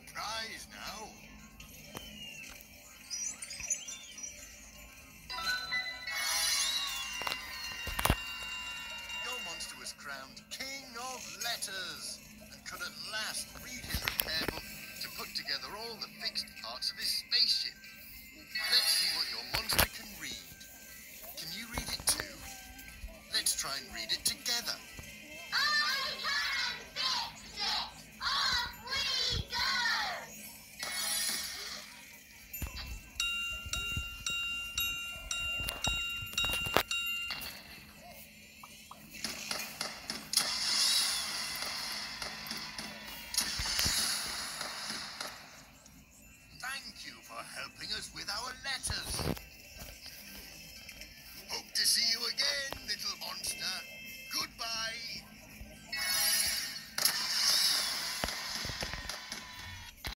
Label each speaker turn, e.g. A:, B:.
A: your prize now. Your monster was crowned King of Letters and could at last read his repair book to put together all the fixed parts of his spaceship. Let's see what your monster can read. Can you read it too? Let's try and read it together. you for helping us with our letters.